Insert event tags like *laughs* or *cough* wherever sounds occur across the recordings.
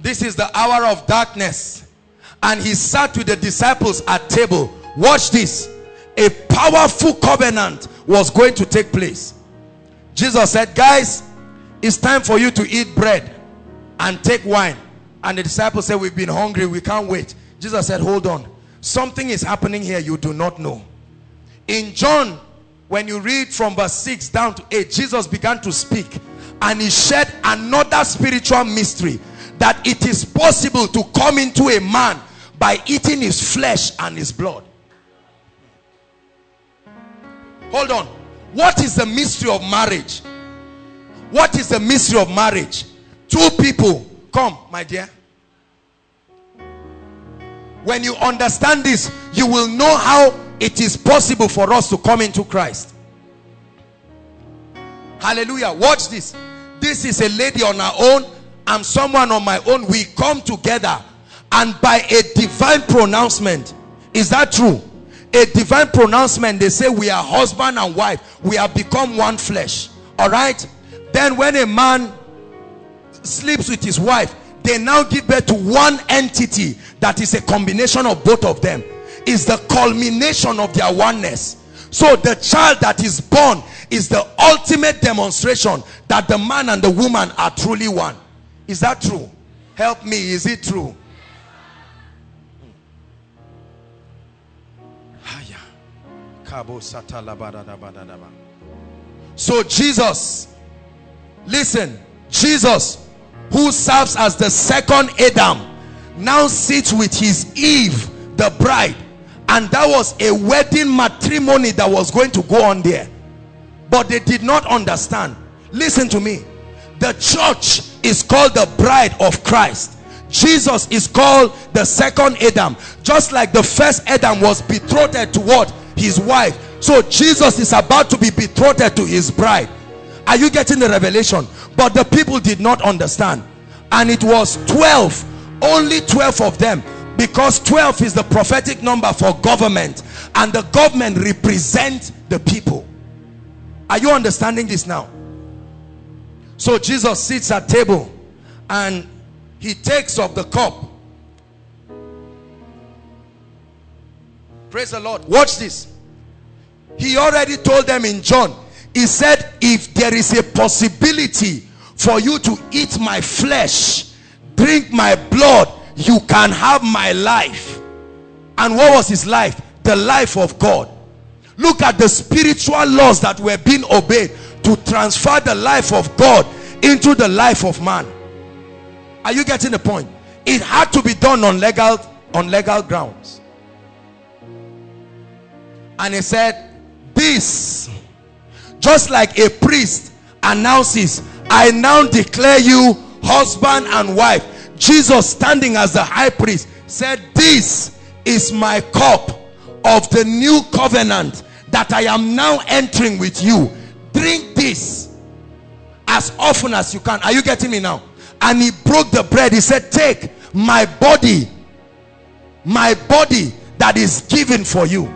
this is the hour of darkness. And he sat with the disciples at table. Watch this. A powerful covenant was going to take place. Jesus said, guys, it's time for you to eat bread and take wine. And the disciples said, we've been hungry. We can't wait. Jesus said, hold on. Something is happening here you do not know. In John, when you read from verse 6 down to 8, Jesus began to speak. And he shared another spiritual mystery that it is possible to come into a man by eating his flesh and his blood. Hold on. What is the mystery of marriage? What is the mystery of marriage? Two people. Come, my dear. When you understand this, you will know how it is possible for us to come into Christ. Hallelujah. Watch this. This is a lady on her own I'm someone on my own. We come together and by a divine pronouncement. Is that true? A divine pronouncement. They say we are husband and wife. We have become one flesh. All right. Then when a man sleeps with his wife, they now give birth to one entity that is a combination of both of them. Is the culmination of their oneness. So the child that is born is the ultimate demonstration that the man and the woman are truly one. Is that true? Help me. Is it true? So Jesus, listen, Jesus who serves as the second Adam now sits with his Eve, the bride. And that was a wedding matrimony that was going to go on there. But they did not understand. Listen to me the church is called the bride of Christ. Jesus is called the second Adam. Just like the first Adam was betrothed to what? His wife. So Jesus is about to be betrothed to his bride. Are you getting the revelation? But the people did not understand. And it was 12. Only 12 of them. Because 12 is the prophetic number for government. And the government represents the people. Are you understanding this now? So Jesus sits at table and he takes of the cup. Praise the Lord. Watch this. He already told them in John. He said, if there is a possibility for you to eat my flesh, drink my blood, you can have my life. And what was his life? The life of God. Look at the spiritual laws that were being obeyed to transfer the life of God into the life of man. Are you getting the point? It had to be done on legal on legal grounds. And he said, this just like a priest announces, I now declare you husband and wife. Jesus standing as the high priest said, this is my cup of the new covenant that I am now entering with you drink this as often as you can. Are you getting me now? And he broke the bread. He said take my body my body that is given for you.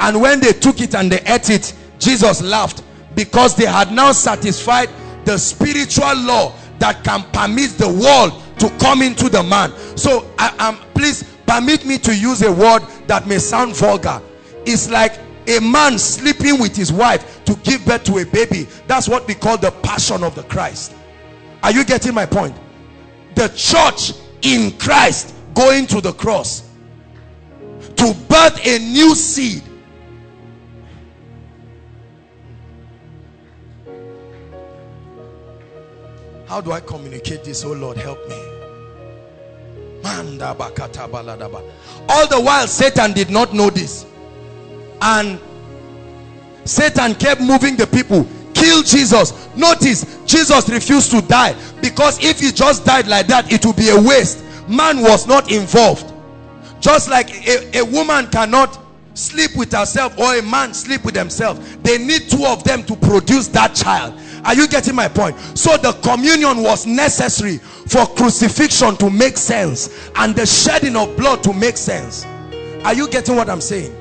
And when they took it and they ate it jesus laughed because they had now satisfied the spiritual law that can permit the world to come into the man. So i am please permit me to use a word that may sound vulgar. It's like a man sleeping with his wife to give birth to a baby. That's what we call the passion of the christ. Are you getting my point? The church in christ going to the cross to birth a new seed. How do i communicate this? Oh lord help me. All the while satan did not know this and Satan kept moving the people. Kill Jesus. Notice Jesus refused to die. Because if he just died like that it would be a waste. Man was not involved. Just like a, a woman cannot sleep with herself or a man sleep with himself they need two of them to produce that child. Are you getting my point? So the communion was necessary for crucifixion to make sense and the shedding of blood to make sense. Are you getting what i'm saying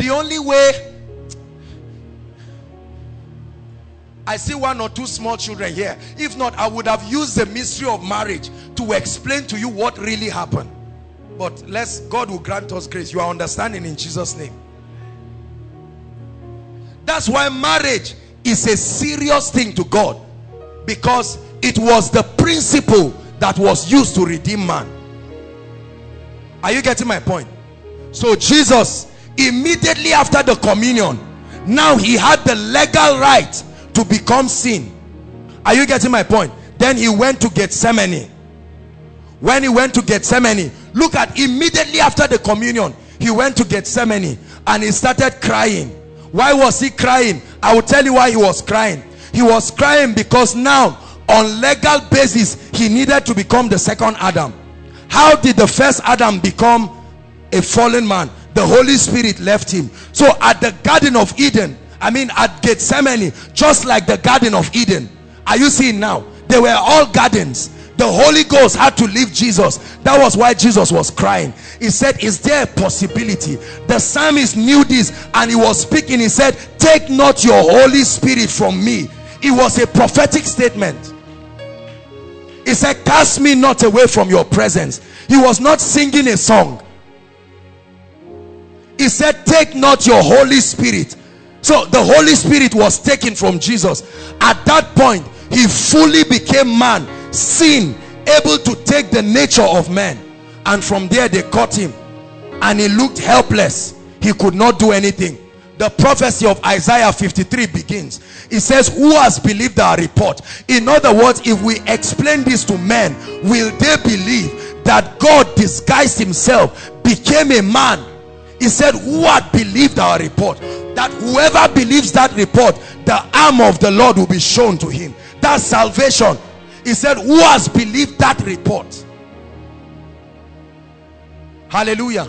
the only way I see one or two small children here. If not, I would have used the mystery of marriage to explain to you what really happened. But let's, God will grant us grace. You are understanding in Jesus' name. That's why marriage is a serious thing to God. Because it was the principle that was used to redeem man. Are you getting my point? So Jesus, immediately after the communion, now he had the legal right to become sin. Are you getting my point? Then he went to Gethsemane. When he went to Gethsemane look at immediately after the communion he went to Gethsemane and he started crying. Why was he crying? I will tell you why he was crying. He was crying because now on legal basis he needed to become the second Adam. How did the first Adam become a fallen man the Holy Spirit left him. So at the Garden of Eden I mean at Gethsemane just like the Garden of Eden are you seeing now? They were all gardens. The Holy Ghost had to leave Jesus. That was why Jesus was crying. He said is there a possibility? The psalmist knew this and he was speaking. He said take not your Holy Spirit from me. It was a prophetic statement. He said cast me not away from your presence. He was not singing a song he said take not your Holy Spirit so the Holy Spirit was taken from Jesus. At that point, he fully became man, sin, able to take the nature of man. And from there they caught him. And he looked helpless. He could not do anything. The prophecy of Isaiah 53 begins. It says, who has believed our report? In other words, if we explain this to men, will they believe that God disguised himself, became a man? He said, who had believed our report? that whoever believes that report the arm of the Lord will be shown to him. That's salvation. He said who has believed that report? Hallelujah.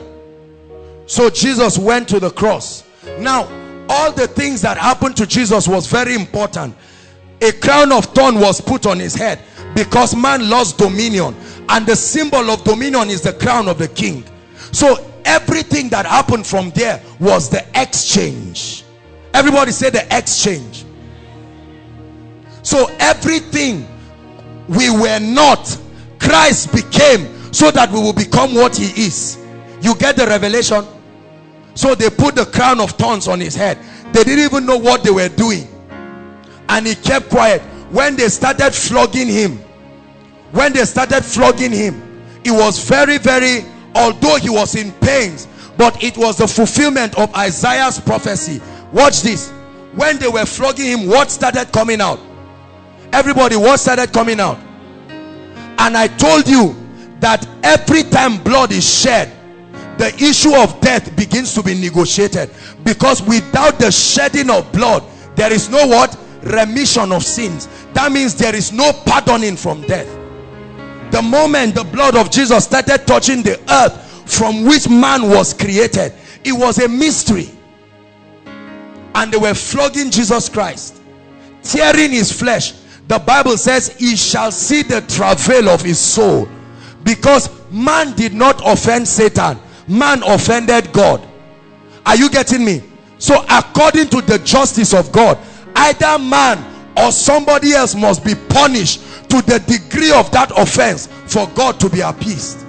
So Jesus went to the cross. Now all the things that happened to Jesus was very important. A crown of thorn was put on his head because man lost dominion. And the symbol of dominion is the crown of the king so everything that happened from there was the exchange. Everybody say the exchange. So everything we were not. Christ became so that we will become what he is. You get the revelation? So they put the crown of thorns on his head. They didn't even know what they were doing. And he kept quiet. When they started flogging him when they started flogging him it was very very although he was in pains but it was the fulfillment of Isaiah's prophecy. Watch this. When they were flogging him what started coming out? Everybody what started coming out? And I told you that every time blood is shed the issue of death begins to be negotiated. Because without the shedding of blood there is no what? Remission of sins. That means there is no pardoning from death the moment the blood of Jesus started touching the earth from which man was created it was a mystery. And they were flogging Jesus Christ tearing his flesh. The Bible says he shall see the travail of his soul. Because man did not offend Satan man offended God. Are you getting me? So according to the justice of God either man or somebody else must be punished to the degree of that offense for God to be appeased.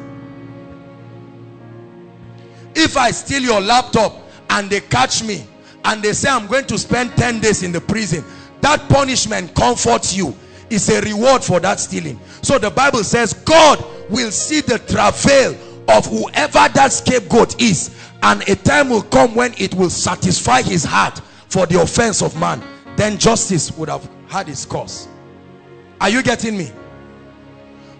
If I steal your laptop and they catch me and they say I'm going to spend 10 days in the prison that punishment comforts you. It's a reward for that stealing. So the Bible says God will see the travail of whoever that scapegoat is and a time will come when it will satisfy his heart for the offense of man. Then justice would have had its course are you getting me?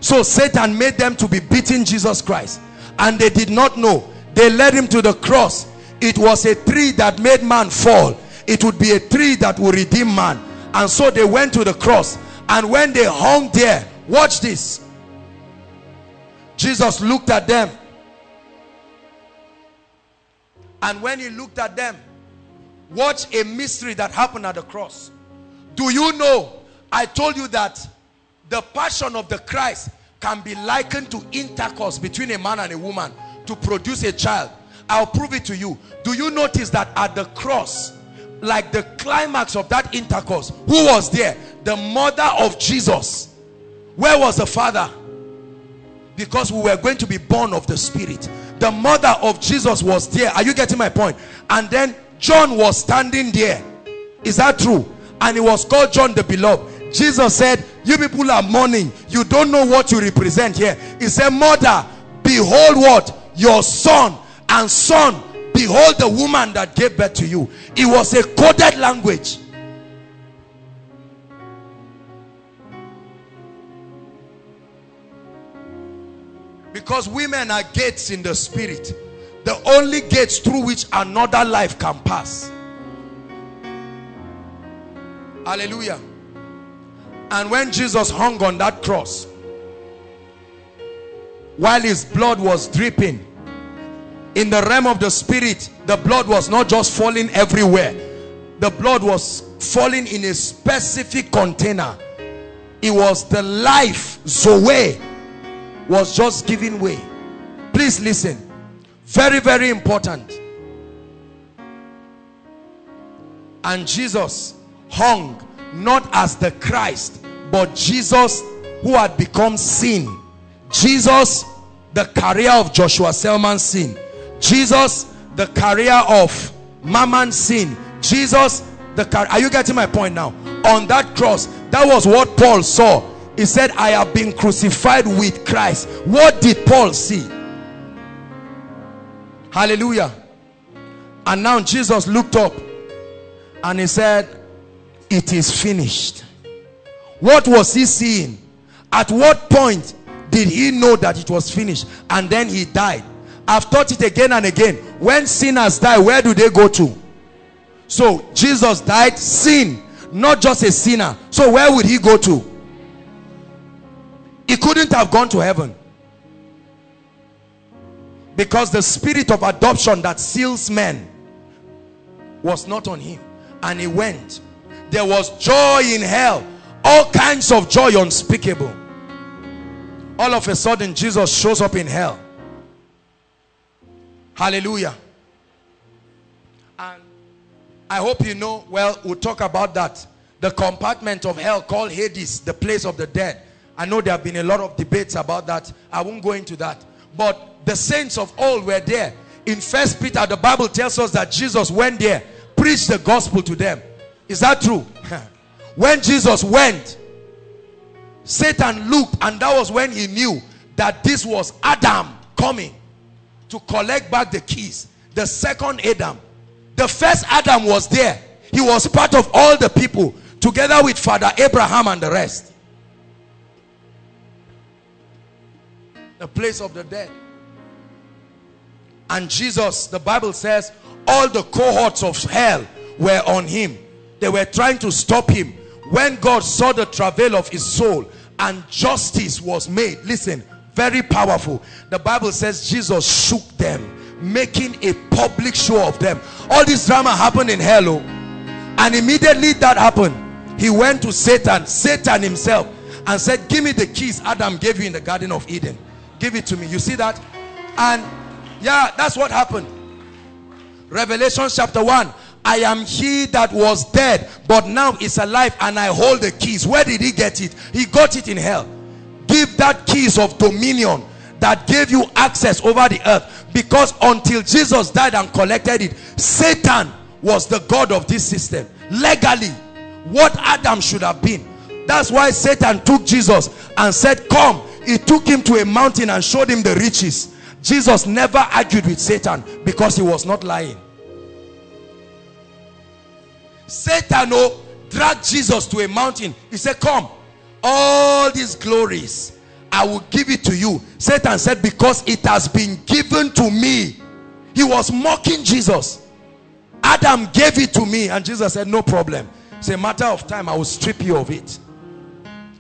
So Satan made them to be beating Jesus Christ and they did not know. They led him to the cross. It was a tree that made man fall. It would be a tree that will redeem man. And so they went to the cross. And when they hung there watch this. Jesus looked at them. And when he looked at them, watch a mystery that happened at the cross. Do you know? I told you that the passion of the Christ can be likened to intercourse between a man and a woman to produce a child. I'll prove it to you. Do you notice that at the cross, like the climax of that intercourse, who was there? The mother of Jesus. Where was the father? Because we were going to be born of the spirit. The mother of Jesus was there. Are you getting my point? And then John was standing there. Is that true? And he was called John the beloved. Jesus said, you people are mourning. You don't know what you represent here. He said, mother, behold what? Your son. And son, behold the woman that gave birth to you. It was a coded language. Because women are gates in the spirit. The only gates through which another life can pass. Hallelujah. And when Jesus hung on that cross, while his blood was dripping, in the realm of the spirit, the blood was not just falling everywhere. The blood was falling in a specific container. It was the life, Zoe, was just giving way. Please listen. Very, very important. And Jesus hung not as the Christ, but Jesus who had become sin. Jesus, the career of Joshua Selman's sin. Jesus, the career of Mammon sin. Jesus, the car are you getting my point now? On that cross, that was what Paul saw. He said, I have been crucified with Christ. What did Paul see? Hallelujah. And now Jesus looked up and he said, it is finished. What was he seeing? At what point did he know that it was finished? And then he died. I've taught it again and again. When sinners die, where do they go to? So Jesus died sin, not just a sinner. So where would he go to? He couldn't have gone to heaven. Because the spirit of adoption that seals men was not on him. And he went. There was joy in hell. All kinds of joy unspeakable. All of a sudden, Jesus shows up in hell. Hallelujah. And I hope you know, well, we'll talk about that. The compartment of hell called Hades, the place of the dead. I know there have been a lot of debates about that. I won't go into that. But the saints of old were there. In First Peter, the Bible tells us that Jesus went there, preached the gospel to them. Is that true? *laughs* when Jesus went, Satan looked and that was when he knew that this was Adam coming to collect back the keys. The second Adam. The first Adam was there. He was part of all the people together with Father Abraham and the rest. The place of the dead. And Jesus, the Bible says, all the cohorts of hell were on him. They were trying to stop him. When God saw the travail of his soul and justice was made. Listen, very powerful. The Bible says Jesus shook them making a public show of them. All this drama happened in hell. Oh. And immediately that happened, he went to Satan, Satan himself, and said, give me the keys Adam gave you in the Garden of Eden. Give it to me. You see that? And yeah, that's what happened. Revelation chapter 1. I am he that was dead, but now is alive and I hold the keys. Where did he get it? He got it in hell. Give that keys of dominion that gave you access over the earth because until Jesus died and collected it Satan was the God of this system legally what Adam should have been that's why Satan took Jesus and said come he took him to a mountain and showed him the riches Jesus never argued with Satan because he was not lying Satan oh, dragged Jesus to a mountain he said come all these glories I will give it to you. Satan said, because it has been given to me. He was mocking Jesus. Adam gave it to me. And Jesus said, no problem. It's a matter of time. I will strip you of it.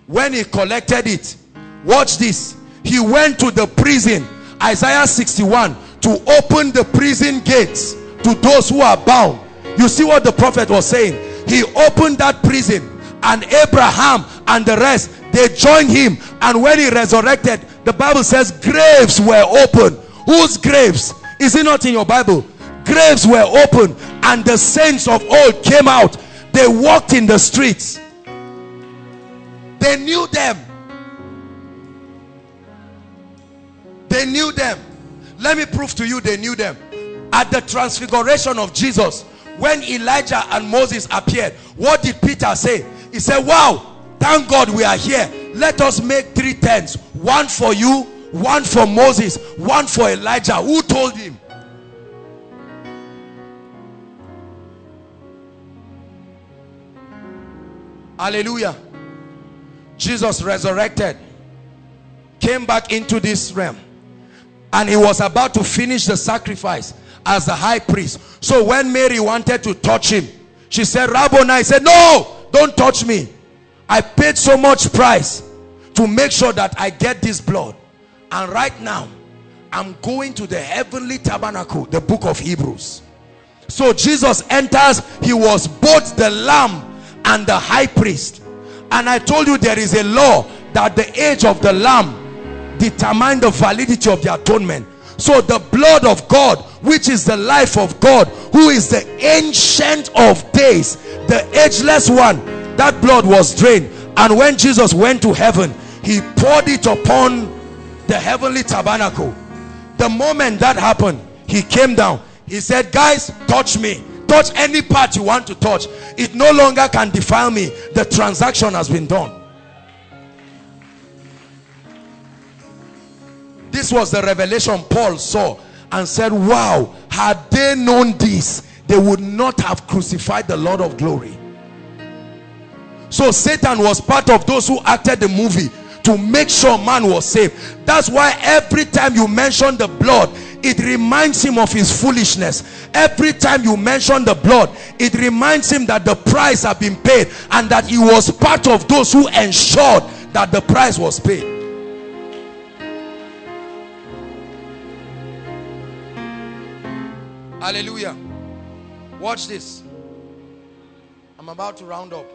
When he collected it, watch this. he went to the prison Isaiah 61 to open the prison gates to those who are bound you see what the prophet was saying? He opened that prison and Abraham and the rest they joined him. And when he resurrected the Bible says graves were open. Whose graves? Is it not in your Bible? Graves were open and the saints of old came out. They walked in the streets. They knew them. They knew them. Let me prove to you they knew them. At the transfiguration of Jesus when Elijah and Moses appeared what did Peter say? He said wow thank God we are here. Let us make three tents one for you one for Moses one for Elijah. Who told him? Hallelujah. Jesus resurrected came back into this realm and he was about to finish the sacrifice as the high priest. So when Mary wanted to touch him she said Rabboni I said no don't touch me. I paid so much price to make sure that I get this blood. And right now I'm going to the heavenly tabernacle the book of Hebrews. So Jesus enters. He was both the lamb and the high priest. And I told you there is a law that the age of the lamb determine the validity of the atonement. So the blood of God which is the life of God who is the ancient of days the ageless one. That blood was drained. And when Jesus went to heaven he poured it upon the heavenly tabernacle. The moment that happened he came down. He said guys touch me. Touch any part you want to touch. It no longer can defile me. The transaction has been done. This was the revelation Paul saw and said wow had they known this they would not have crucified the Lord of glory. So Satan was part of those who acted the movie to make sure man was saved. That's why every time you mention the blood it reminds him of his foolishness. Every time you mention the blood it reminds him that the price had been paid and that he was part of those who ensured that the price was paid hallelujah. Watch this. I'm about to round up.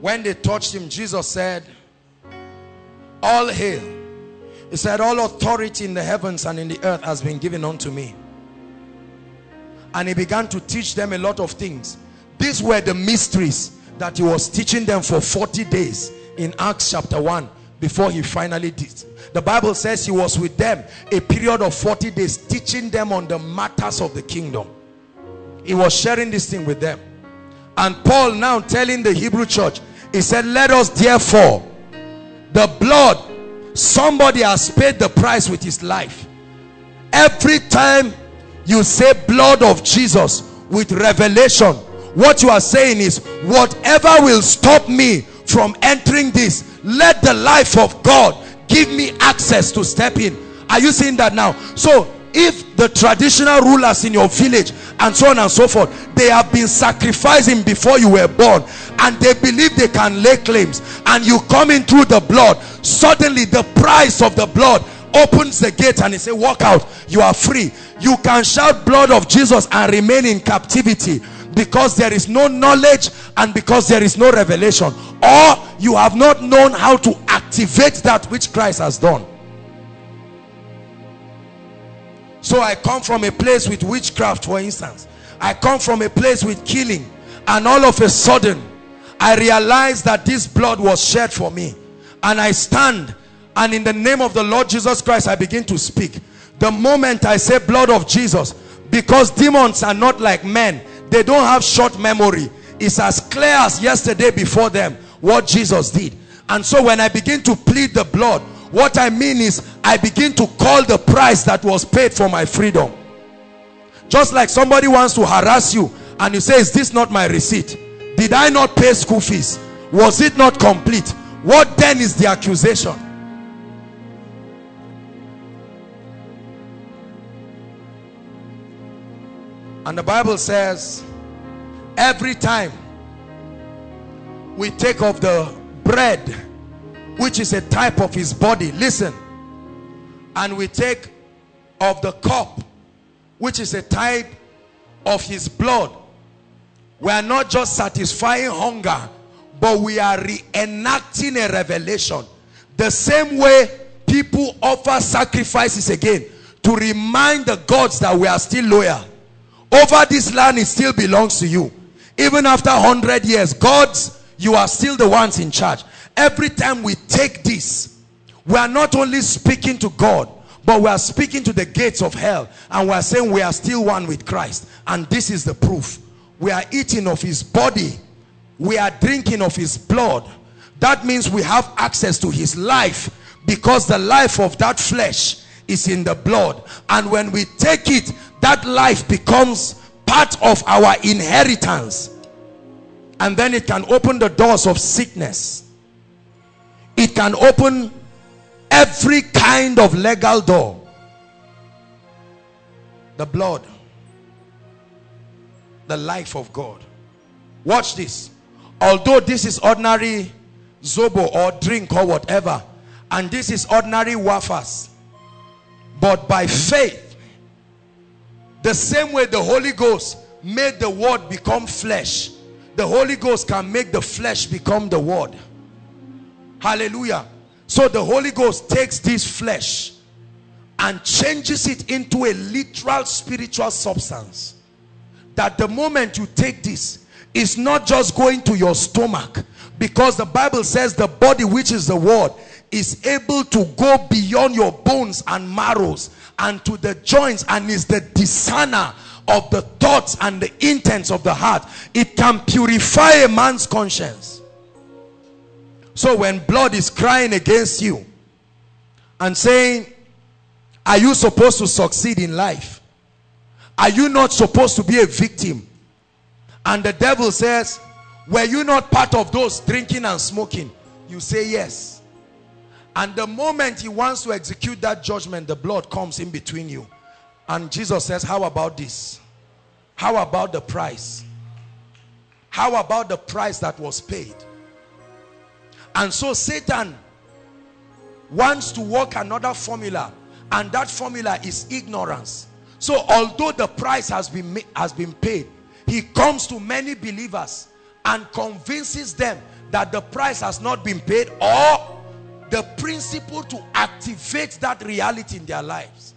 When they touched him jesus said all hail. He said all authority in the heavens and in the earth has been given unto me. And he began to teach them a lot of things. These were the mysteries that he was teaching them for 40 days in acts chapter 1 before he finally did the bible says he was with them a period of 40 days teaching them on the matters of the kingdom. He was sharing this thing with them. And paul now telling the hebrew church he said let us therefore the blood somebody has paid the price with his life. Every time you say blood of jesus with revelation what you are saying is whatever will stop me from entering this let the life of god give me access to step in. Are you seeing that now? So if the traditional rulers in your village and so on and so forth they have been sacrificing before you were born and they believe they can lay claims and you come in through the blood suddenly the price of the blood opens the gate and he say walk out. You are free. You can shout blood of jesus and remain in captivity because there is no knowledge and because there is no revelation. Or you have not known how to activate that which christ has done. So i come from a place with witchcraft for instance. I come from a place with killing. And all of a sudden i realize that this blood was shed for me. And i stand. And in the name of the lord jesus christ i begin to speak. The moment i say blood of jesus because demons are not like men they don't have short memory. It's as clear as yesterday before them what jesus did. And so when i begin to plead the blood what I mean is I begin to call the price that was paid for my freedom. Just like somebody wants to harass you and you say is this not my receipt? Did I not pay school fees? Was it not complete? What then is the accusation and the Bible says every time we take of the bread which is a type of his body listen. And we take of the cup which is a type of his blood. We are not just satisfying hunger but we are reenacting a revelation. The same way people offer sacrifices again to remind the gods that we are still loyal over this land it still belongs to you. Even after 100 years gods you are still the ones in charge. Every time we take this we are not only speaking to god but we are speaking to the gates of hell. And we are saying we are still one with christ. And this is the proof. We are eating of his body. We are drinking of his blood. That means we have access to his life because the life of that flesh is in the blood. And when we take it that life becomes part of our inheritance. And then it can open the doors of sickness. It can open every kind of legal door. The blood. The life of God. Watch this. Although this is ordinary zobo or drink or whatever and this is ordinary wafers but by faith the same way the Holy Ghost made the word become flesh the Holy Ghost can make the flesh become the word. Hallelujah. So the Holy Ghost takes this flesh and changes it into a literal spiritual substance. That the moment you take this it's not just going to your stomach because the Bible says the body which is the word is able to go beyond your bones and marrows and to the joints and is the discerner of the thoughts and the intents of the heart. It can purify a man's conscience. So when blood is crying against you and saying are you supposed to succeed in life? Are you not supposed to be a victim? And the devil says were you not part of those drinking and smoking? You say yes and the moment he wants to execute that judgment the blood comes in between you. And Jesus says how about this? How about the price? How about the price that was paid? And so Satan wants to work another formula and that formula is ignorance. So although the price has been has been paid he comes to many believers and convinces them that the price has not been paid or the principle to activate that reality in their lives.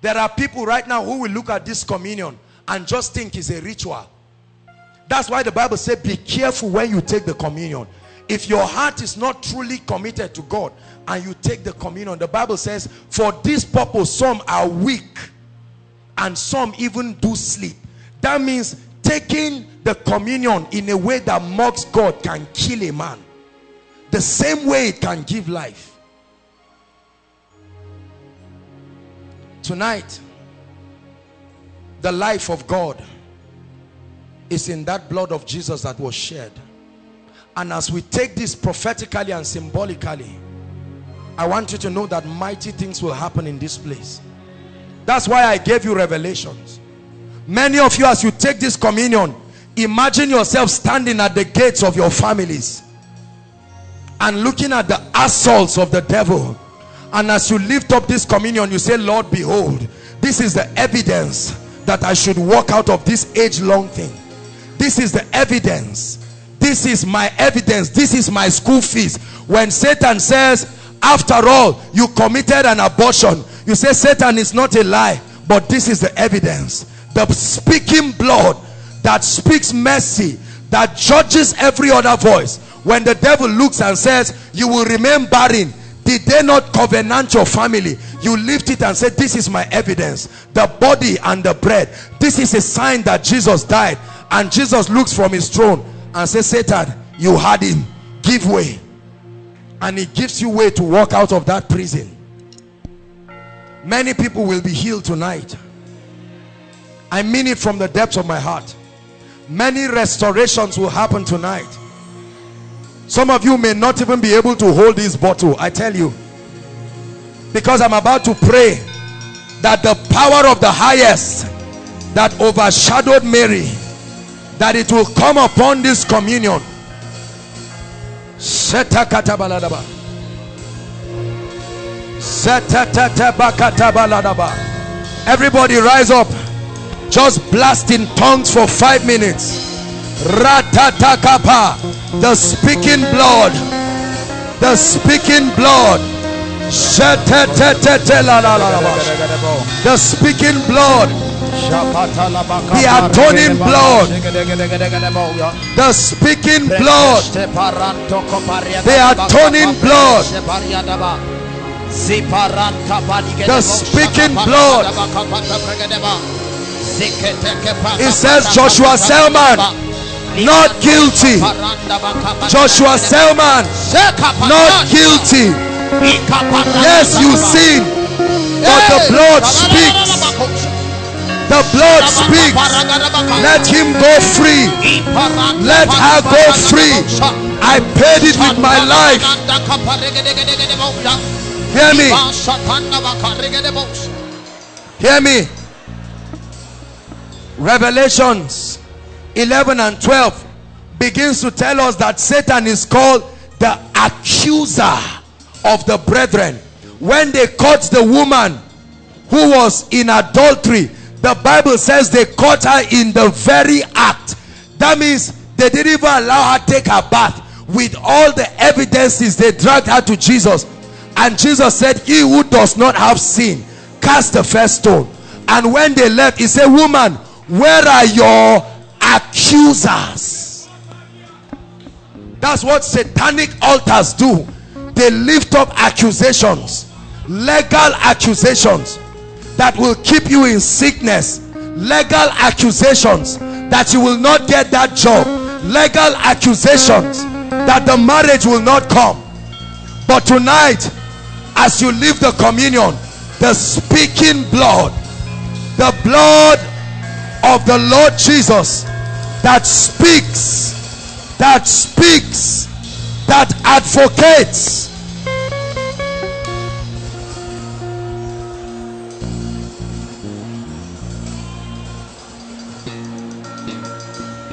There are people right now who will look at this communion and just think it's a ritual. That's why the bible says be careful when you take the communion. If your heart is not truly committed to god and you take the communion the bible says for this purpose some are weak and some even do sleep. That means taking the communion in a way that mocks god can kill a man the same way it can give life. Tonight the life of God is in that blood of Jesus that was shed. And as we take this prophetically and symbolically I want you to know that mighty things will happen in this place. That's why I gave you revelations. Many of you as you take this communion imagine yourself standing at the gates of your families and looking at the assaults of the devil. And as you lift up this communion you say lord behold this is the evidence that i should walk out of this age-long thing. This is the evidence. This is my evidence. This is my school fees. When satan says after all you committed an abortion you say satan is not a lie but this is the evidence. The speaking blood that speaks mercy that judges every other voice when the devil looks and says you will remain barren did they not covenant your family? You lift it and say this is my evidence the body and the bread. This is a sign that jesus died and jesus looks from his throne and says satan you had him. Give way and he gives you way to walk out of that prison. Many people will be healed tonight. I mean it from the depths of my heart. Many restorations will happen tonight some of you may not even be able to hold this bottle i tell you because i'm about to pray that the power of the highest that overshadowed mary that it will come upon this communion Everybody rise up. Just blast in tongues for five minutes. Ratatakapa. The speaking blood. The speaking blood. The speaking blood. The atoning blood. The speaking blood. The atoning blood. The speaking blood. It says Joshua Selman, not guilty. Joshua Selman, not guilty. Yes, you sin, but the blood speaks. The blood speaks. Let him go free. Let her go free. I paid it with my life. Hear me. Hear me. Revelations 11 and 12 begins to tell us that Satan is called the accuser of the brethren. When they caught the woman who was in adultery, the Bible says they caught her in the very act. That means they didn't even allow her take her bath. With all the evidences, they dragged her to Jesus. And Jesus said, he who does not have sin, cast the first stone. And when they left, he said, woman, where are your accusers? That's what satanic altars do. They lift up accusations, legal accusations that will keep you in sickness legal accusations that you will not get that job legal accusations that the marriage will not come but tonight as you leave the communion the speaking blood the blood of the Lord Jesus that speaks that speaks that advocates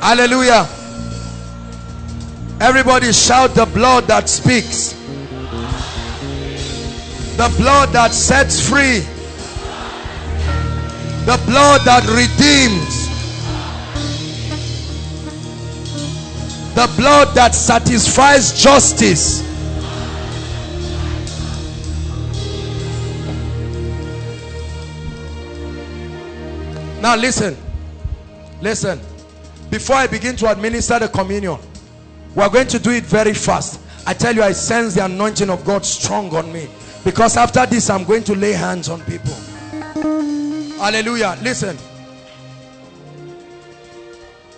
Hallelujah. Everybody shout the blood that speaks. The blood that sets free. The blood that redeems. The blood that satisfies justice. Now listen. Listen. Before I begin to administer the communion we are going to do it very fast. I tell you I sense the anointing of God strong on me. Because after this I'm going to lay hands on people. Hallelujah. Listen.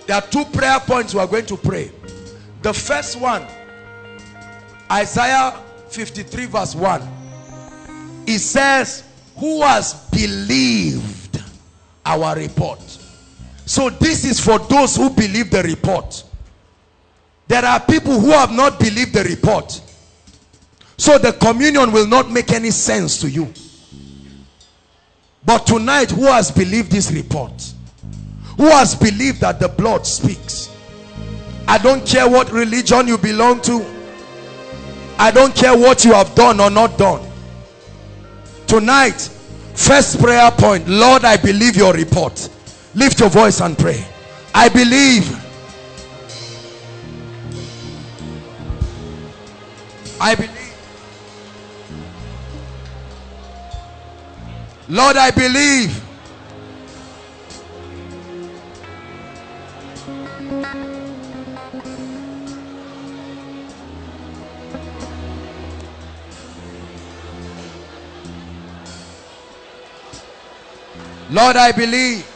There are two prayer points we are going to pray the first one Isaiah 53 verse 1 it says who has believed our report so this is for those who believe the report. There are people who have not believed the report. So the communion will not make any sense to you. But tonight, who has believed this report? Who has believed that the blood speaks? I don't care what religion you belong to. I don't care what you have done or not done. Tonight, first prayer point, Lord, I believe your report. Lift your voice and pray. I believe. I believe. Lord, I believe. Lord, I believe.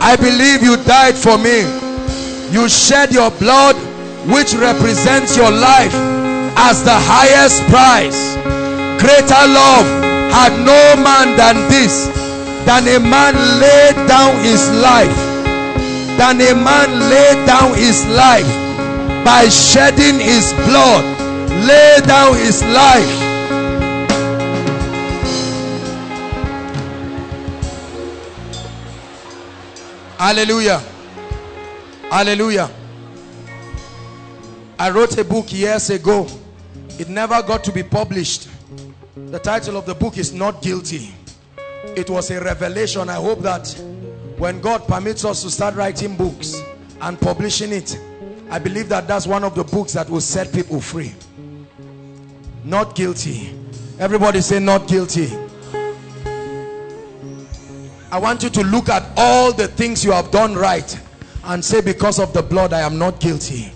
I believe you died for me. You shed your blood which represents your life as the highest price. Greater love had no man than this, than a man laid down his life, than a man laid down his life by shedding his blood lay down his life. Hallelujah. Hallelujah. I wrote a book years ago. It never got to be published the title of the book is not guilty. It was a revelation. I hope that when god permits us to start writing books and publishing it i believe that that's one of the books that will set people free. Not guilty. Everybody say not guilty. I want you to look at all the things you have done right and say because of the blood I am not guilty.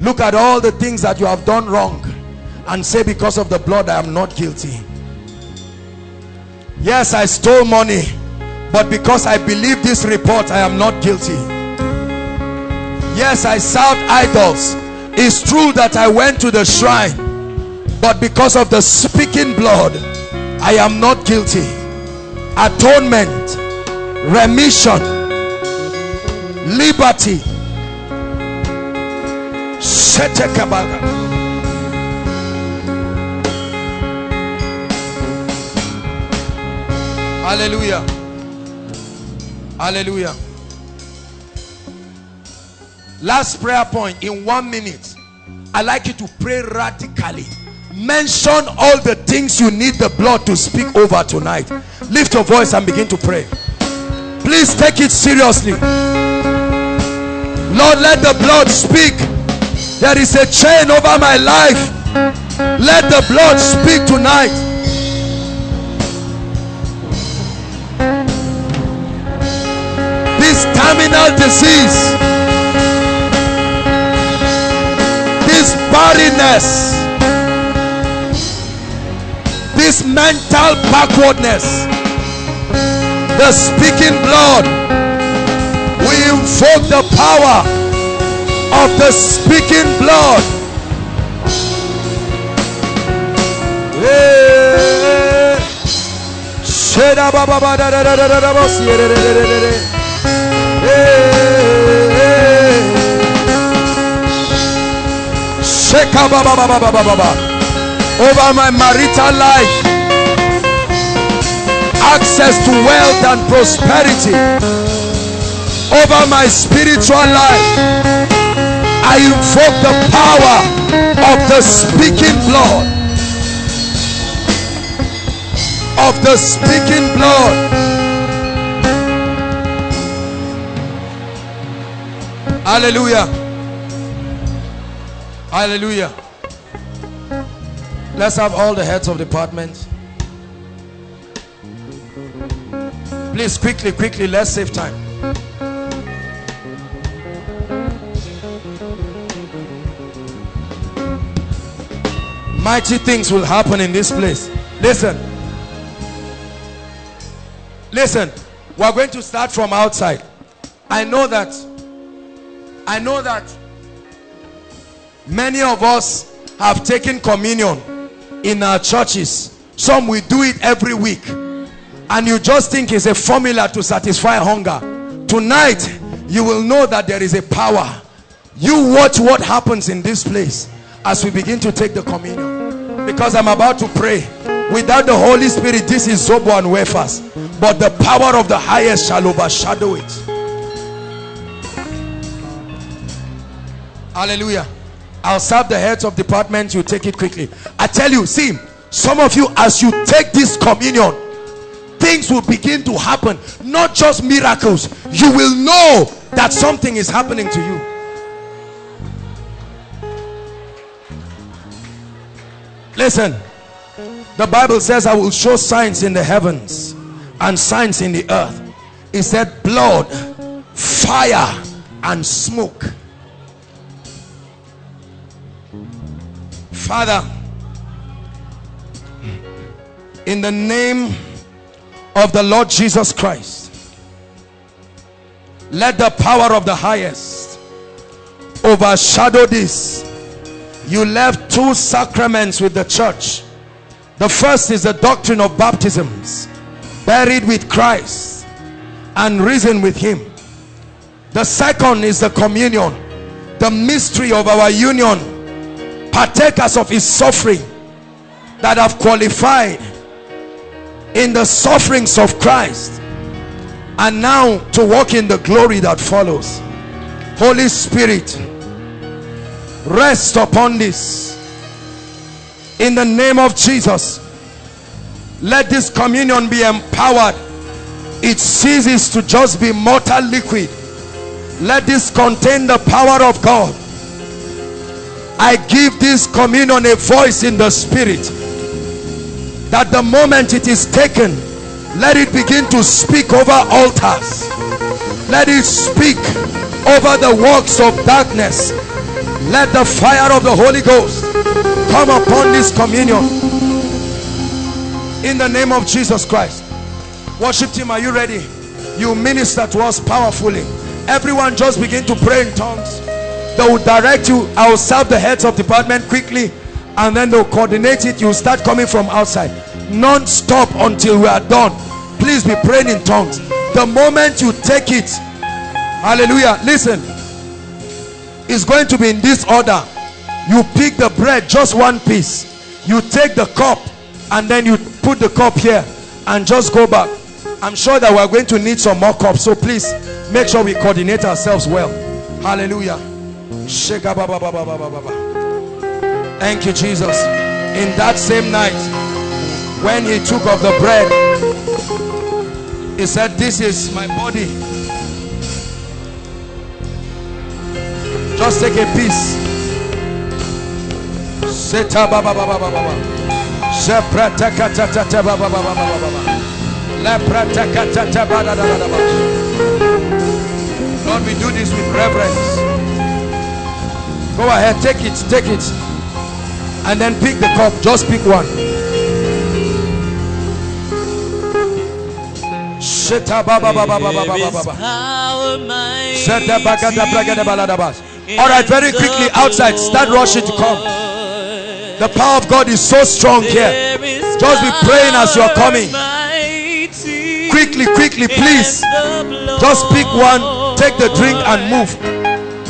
Look at all the things that you have done wrong and say because of the blood I am not guilty. Yes I stole money but because I believe this report I am not guilty. Yes I served idols. It's true that I went to the shrine but because of the speaking blood I am not guilty. Atonement remission liberty hallelujah. Hallelujah. Last prayer point in one minute. I like you to pray radically. Mention all the things you need the blood to speak over tonight. Lift your voice and begin to pray. Please take it seriously. Lord let the blood speak. There is a chain over my life. Let the blood speak tonight terminal disease this barrenness this mental backwardness the speaking blood we invoke the power of the speaking blood over my marital life. Access to wealth and prosperity. Over my spiritual life. I invoke the power of the speaking blood. Of the speaking blood hallelujah. Hallelujah. Let's have all the heads of departments. Please quickly quickly let's save time. Mighty things will happen in this place. Listen. Listen. We're going to start from outside. I know that i know that many of us have taken communion in our churches. Some will do it every week. And you just think it's a formula to satisfy hunger. Tonight you will know that there is a power. You watch what happens in this place as we begin to take the communion. Because i'm about to pray. Without the holy spirit this is zobo and wafers but the power of the highest shall overshadow it hallelujah. I'll serve the heads of departments you take it quickly. I tell you see some of you as you take this communion things will begin to happen. Not just miracles. You will know that something is happening to you. Listen the bible says i will show signs in the heavens and signs in the earth. It said blood fire and smoke father in the name of the lord jesus christ let the power of the highest overshadow this. You left two sacraments with the church. The first is the doctrine of baptisms buried with christ and risen with him. The second is the communion the mystery of our union partakers of his suffering that have qualified in the sufferings of Christ and now to walk in the glory that follows. Holy Spirit rest upon this. In the name of Jesus let this communion be empowered. It ceases to just be mortal liquid. Let this contain the power of God I give this communion a voice in the spirit. That the moment it is taken let it begin to speak over altars. Let it speak over the works of darkness. Let the fire of the Holy Ghost come upon this communion. In the name of Jesus Christ. Worship team are you ready? You minister to us powerfully. Everyone just begin to pray in tongues they will direct you. I will serve the heads of department quickly and then they'll coordinate it. You start coming from outside. Non-stop until we are done. Please be praying in tongues. The moment you take it hallelujah listen. It's going to be in this order. You pick the bread just one piece. You take the cup and then you put the cup here and just go back. I'm sure that we're going to need some more cups so please make sure we coordinate ourselves well. Hallelujah thank you jesus. In that same night when he took of the bread he said this is my body. Just take a piece. Lord we do this with reverence go ahead take it take it. And then pick the cup just pick one. All right very quickly outside start rushing to come. The power of God is so strong here. Just be praying as you're coming. Quickly quickly please. Just pick one take the drink and move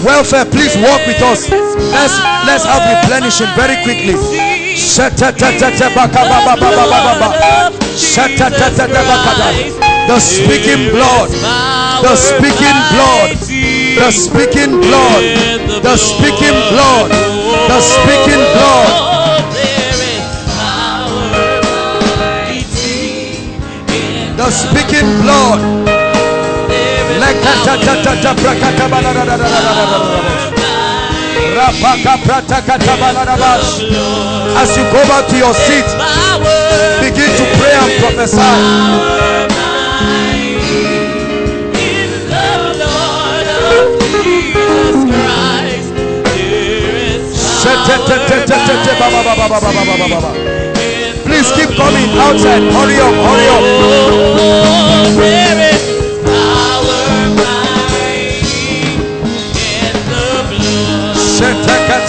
welfare please walk with us. Let's let's have replenishing very quickly. The speaking blood the speaking blood the speaking blood the speaking blood the speaking blood. The speaking blood as you go back to your seat begin to pray and prophesy Please keep coming outside. Hurry up, hurry up.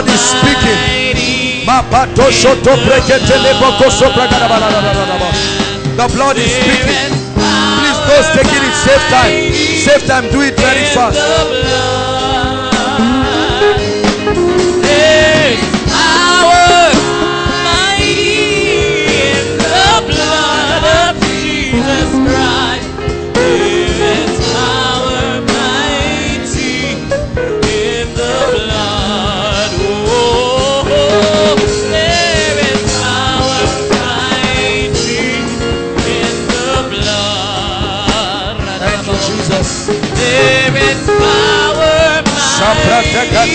There is speaking. The blood is speaking. Please, those taking it, save time. Save time, do it very fast.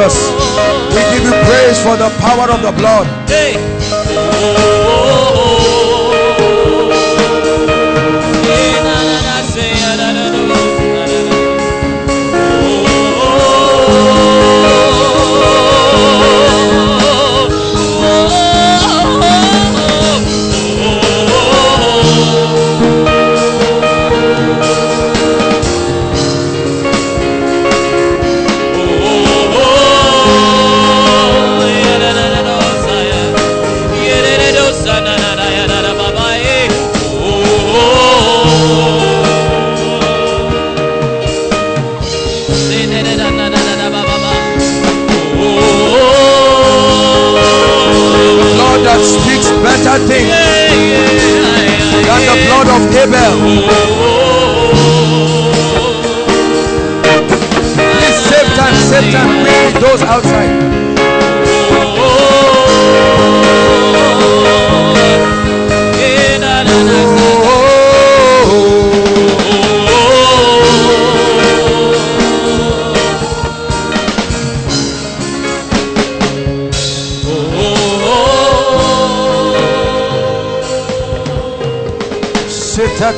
Jesus. We give you praise for the power of the blood. Hey. Blood of Abel. Please save time, save time. Quickly, those outside.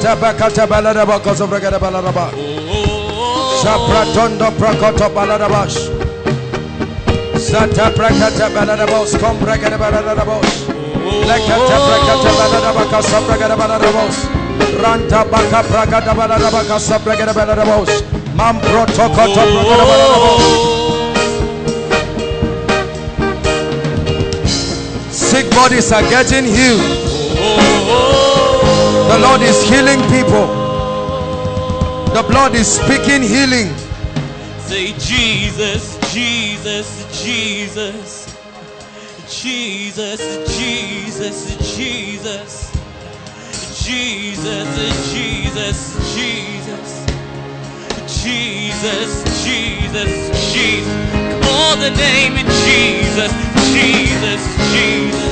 Sitata bakata baladaba koso baladaba. Sapratondo prakoto baladabash. Sata prakata baladabos kom bragada baladabos. Lekata prakata. Ranta baka bragada baladaba koso bragada baladabos. Mam protokoto bragada baladabos. Sick bodies are getting healed. The Lord is healing people. The blood is speaking healing. Say Jesus, Jesus, Jesus. Jesus, Jesus, Jesus. Jesus, Jesus, Jesus. Jesus, Jesus, Jesus. Call the name of Jesus, Jesus, Jesus. Jesus,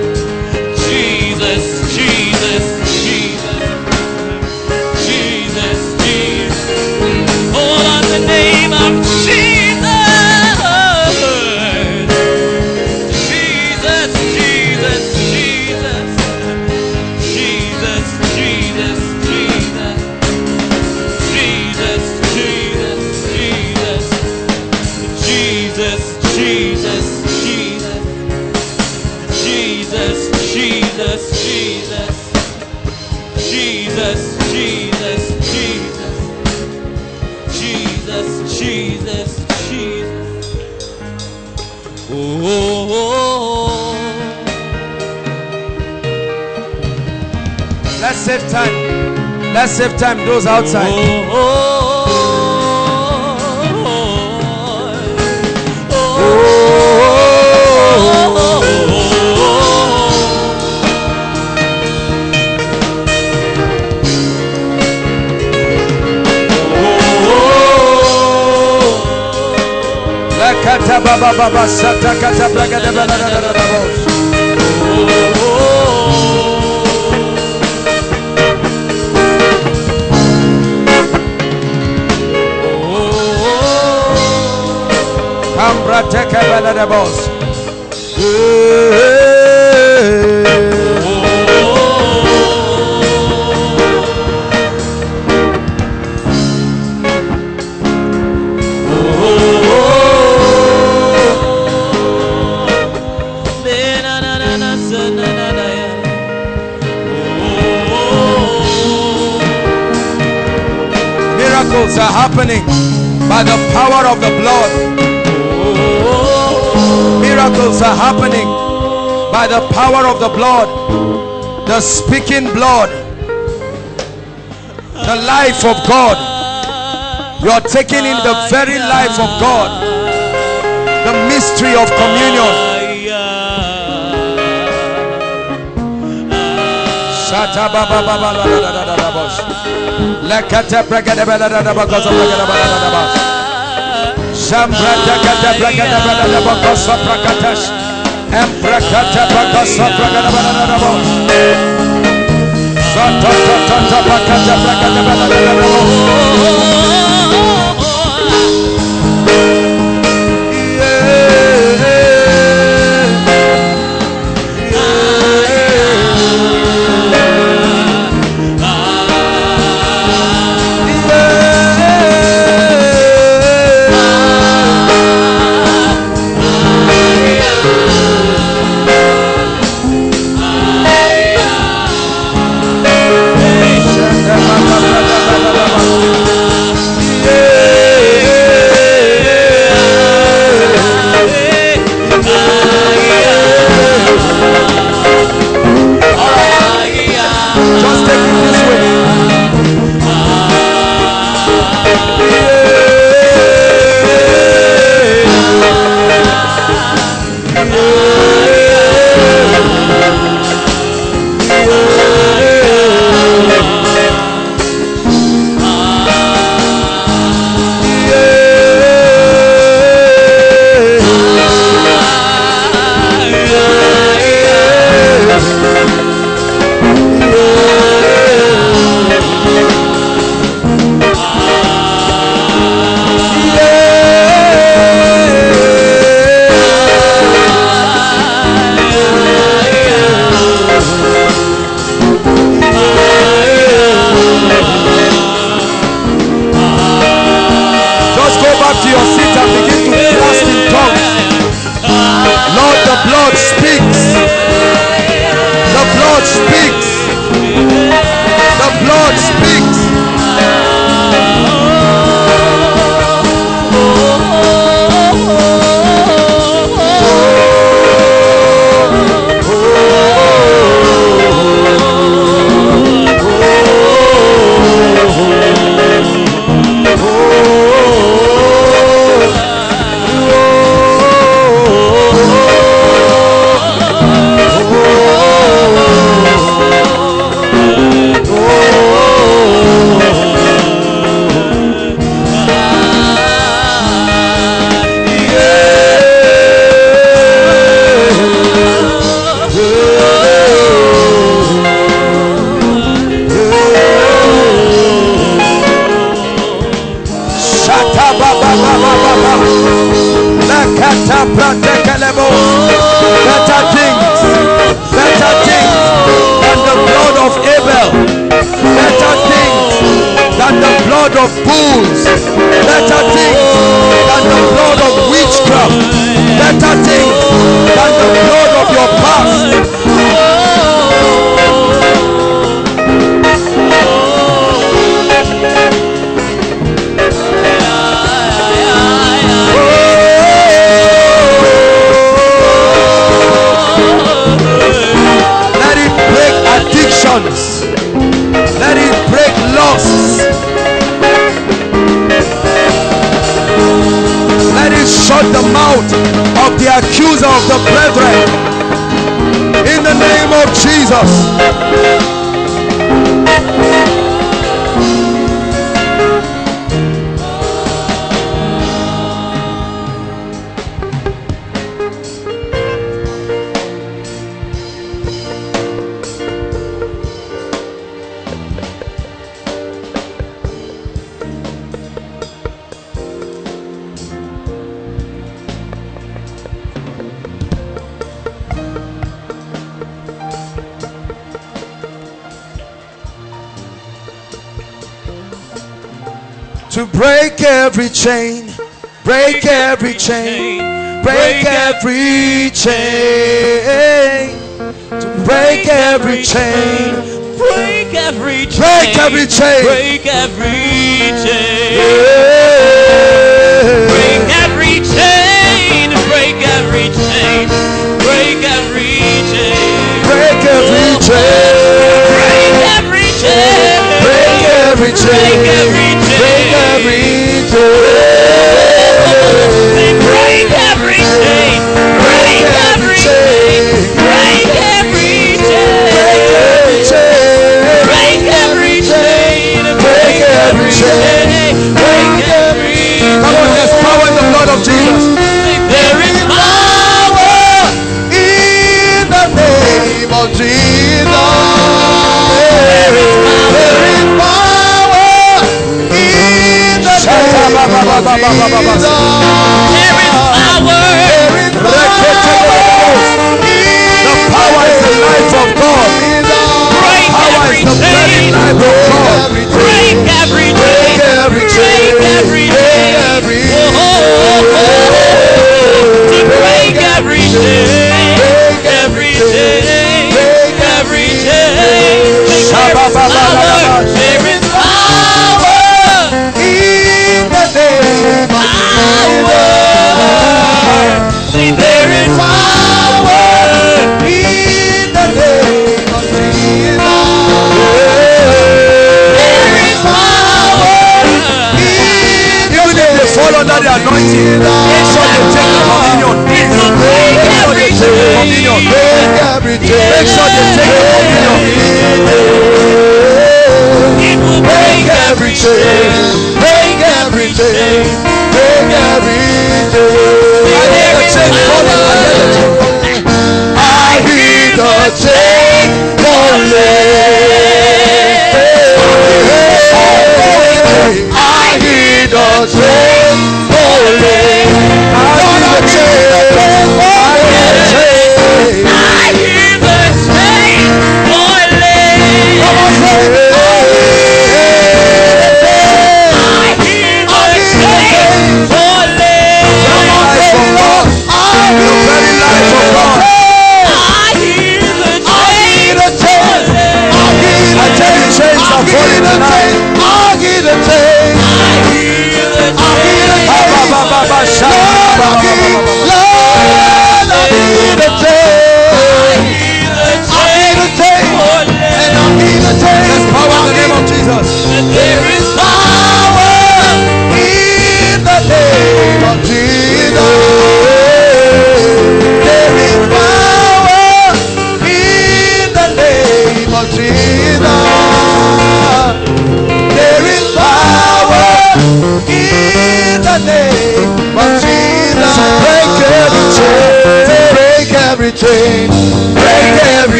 Let's save time. Those outside. Oh, oh, oh, Lakata baba baba sata kata bragada bala Kambra teke bala da bos. Miracles are happening by the power of the blood. Miracles are happening by the power of the blood. The speaking blood. The life of God. You're taking in the very life of God. The mystery of communion. Ba ba ba ba la la la la la la bosh. Lekete bregede bele da da ba koso break ba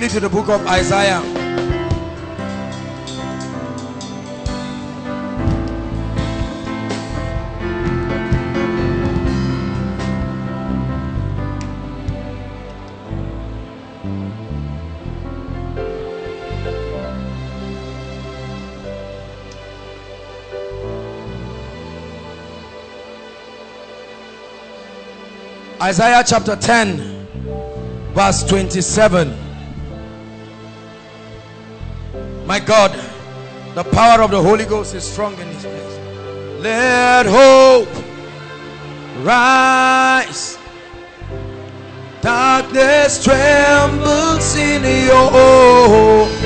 quickly to the book of Isaiah. Isaiah chapter 10 verse 27 my God the power of the Holy Ghost is strong in this place let hope rise. Darkness trembles in your let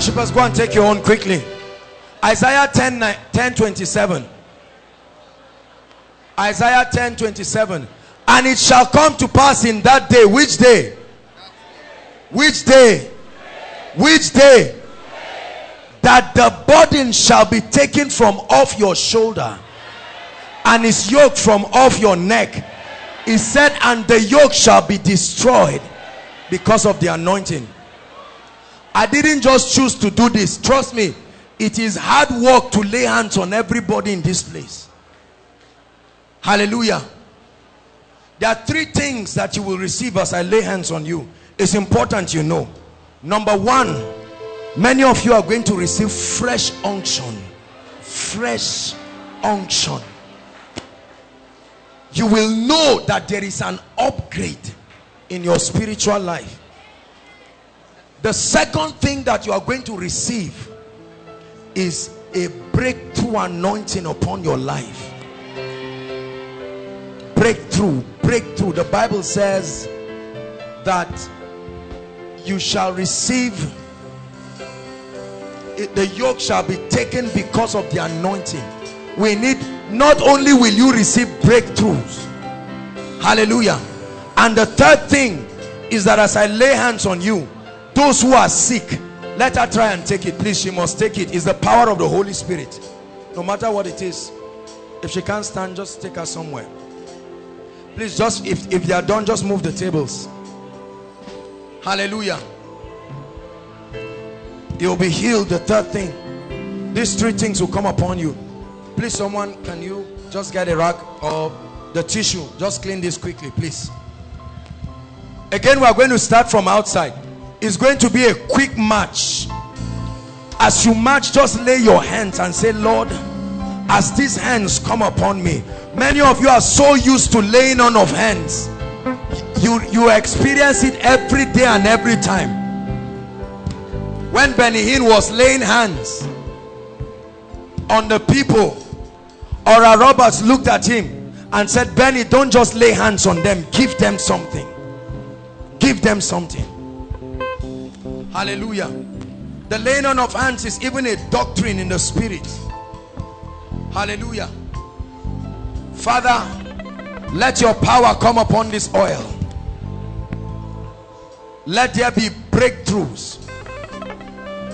Worshippers, go and take your own quickly. Isaiah 10, 9 10 27. Isaiah 10 27. And it shall come to pass in that day. Which day? Which day? Which day? That the burden shall be taken from off your shoulder and his yoke from off your neck. He said, and the yoke shall be destroyed because of the anointing. I didn't just choose to do this. Trust me, it is hard work to lay hands on everybody in this place. Hallelujah. There are three things that you will receive as I lay hands on you. It's important you know. Number one, many of you are going to receive fresh unction. Fresh unction. You will know that there is an upgrade in your spiritual life. The second thing that you are going to receive is a breakthrough anointing upon your life. Breakthrough, breakthrough. The Bible says that you shall receive the yoke shall be taken because of the anointing. We need not only will you receive breakthroughs, hallelujah, and the third thing is that as I lay hands on you, those who are sick let her try and take it. Please she must take it. It's the power of the Holy Spirit. No matter what it is if she can't stand just take her somewhere. Please just if, if they are done just move the tables. Hallelujah. You'll be healed. The third thing these three things will come upon you. Please someone can you just get a rag or the tissue? Just clean this quickly please. Again we are going to start from outside it's going to be a quick march. As you march just lay your hands and say lord as these hands come upon me. Many of you are so used to laying on of hands. You you experience it every day and every time. When Benny Hinn was laying hands on the people Oral Roberts looked at him and said Benny don't just lay hands on them. Give them something. Give them something hallelujah. The laying on of hands is even a doctrine in the spirit. Hallelujah. Father let your power come upon this oil. Let there be breakthroughs.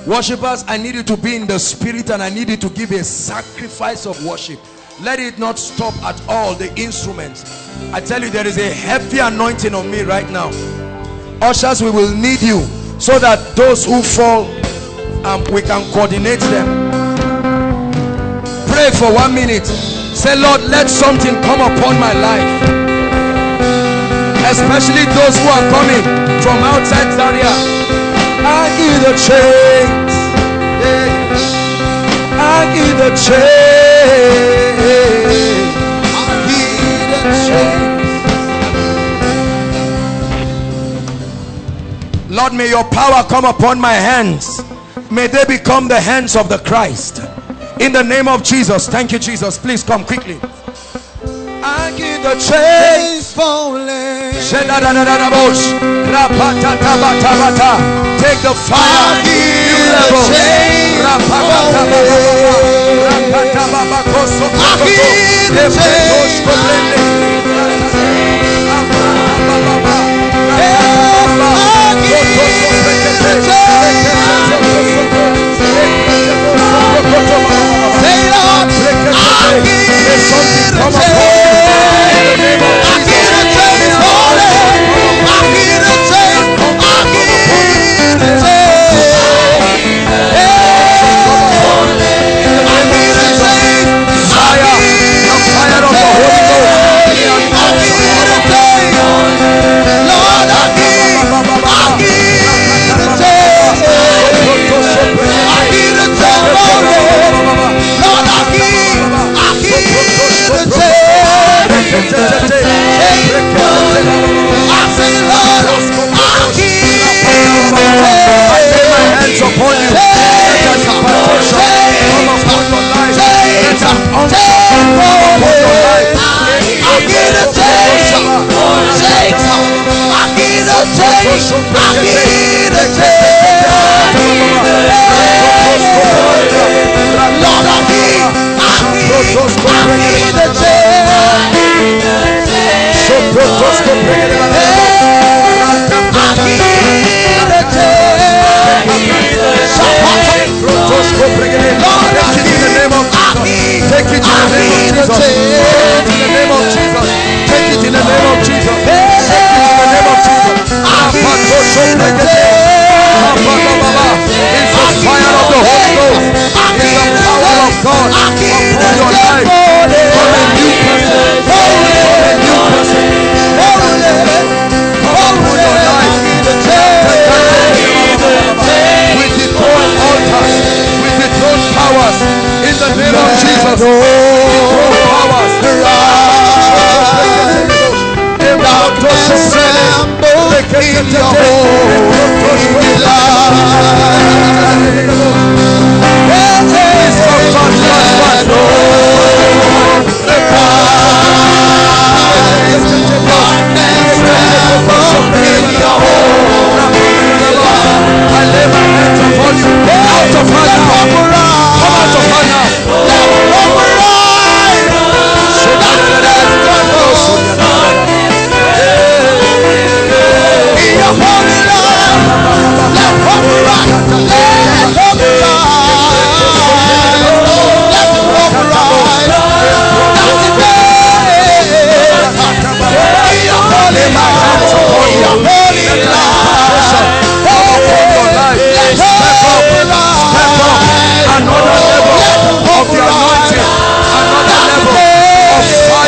Worshippers i need you to be in the spirit and i need you to give a sacrifice of worship. Let it not stop at all the instruments. I tell you there is a heavy anointing on me right now. Ushers we will need you so that those who fall um, we can coordinate them. Pray for one minute. Say lord let something come upon my life. Especially those who are coming from outside Zaria. I give the chains. Yeah. I give the chains I give the chains Lord, may your power come upon my hands. May they become the hands of the Christ. In the name of Jesus. Thank you, Jesus. Please come quickly. I give the Take the fire. I give the Say,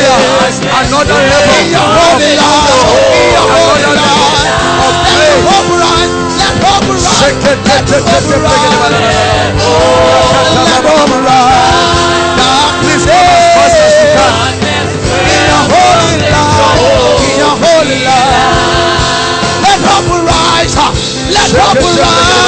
prayer, another level of another level of prayer. Let hope rise. Let hope rise. Let hope rise. Darkness as fast as you can. In your holy life. In your holy life. Let hope rise. Let hope rise.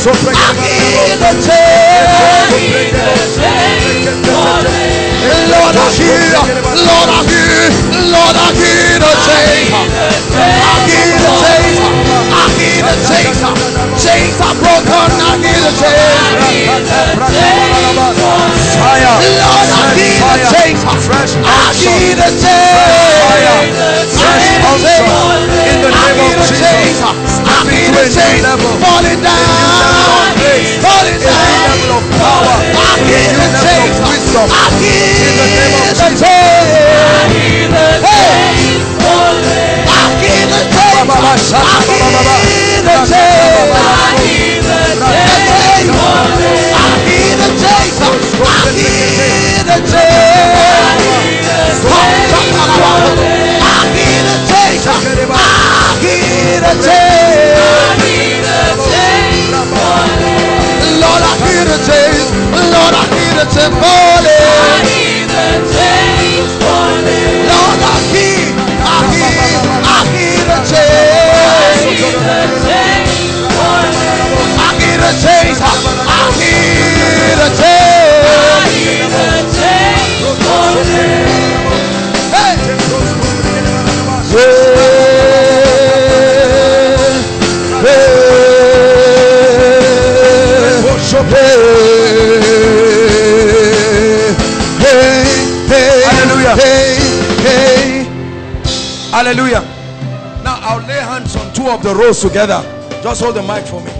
Lord, I'm here. Lord, I'm here. Lord, I'm here to change. I'm here to change. I'm here to change. Chains are broken. I'm here to change. Fire. Lord, I'm here to change. I'm here to change. Fresh unction in the name of Jesus the chains. of wisdom. I hear In the name of the chains. Hey. I the chains. I hear the chains. I hear the chains. I hear the chains. I hear the chains. I hear the chains. I hear the chains. Chains falling. Lord, I hear, I hear, I hear the chains. I hear the chains. Hallelujah. Now I'll lay hands on two of the rows together. Just hold the mic for me.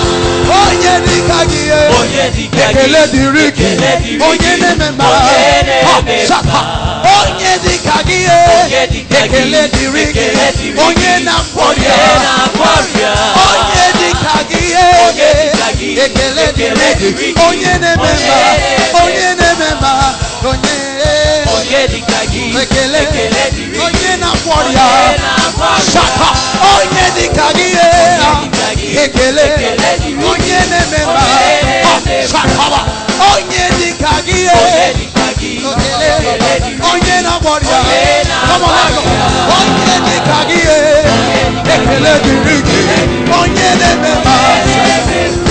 Ha! onye dịka gị ekele dịrị gị onye na-agwọrị ya onye dịka gị ekele dịrị gị onye mma onye dịka gị ekele onye na-agbọrọ ya onye dịka gị ekele dịrị gị onye na-eme mma Ha, shaka. onye dịka gị ekele dịrị gị onye na-agbọrọ ya onye dịka gị ekele dịrị gị onye na-eme mma onye na-eme mma onye ekele onye na-akwọrọ ya shaka onye dịka gị ekele onye na-eme mma Ha, shakaba onye dịka gị ekele onye na-akwọrọ ya Come on, let's go. onye dịka gị ekele dịrị gị onye na-eme mma Ha,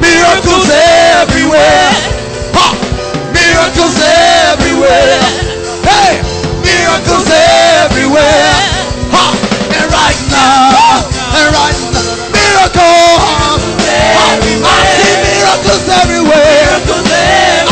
Miracles everywhere. Ha! Miracles everywhere. Hey! Miracles everywhere. Ha! And right now, and right now, miracles. Ha! I see miracles everywhere. I see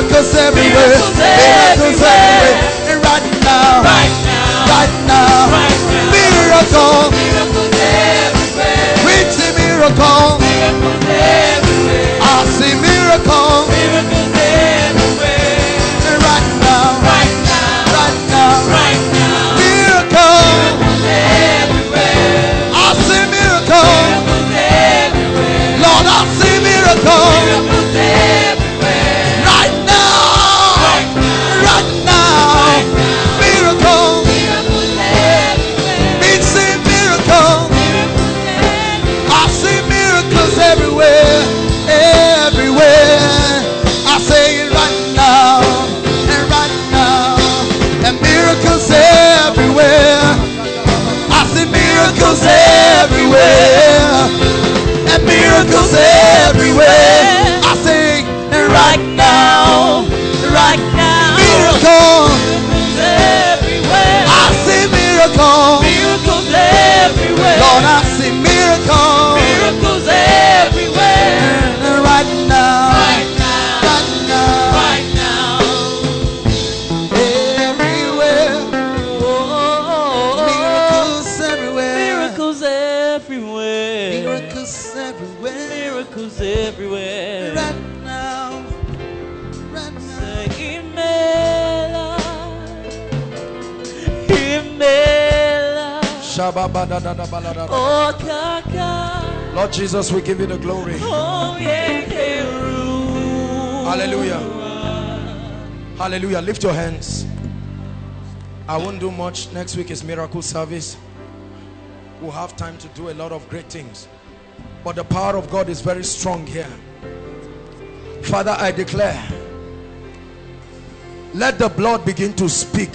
Miracles everywhere. Miracles everywhere. And right now, right now, right now. miracles. We see miracles. Lord Jesus, we give you the glory. Hallelujah. Hallelujah. Lift your hands. I won't do much. Next week is miracle service. We'll have time to do a lot of great things. But the power of God is very strong here. Father, I declare, let the blood begin to speak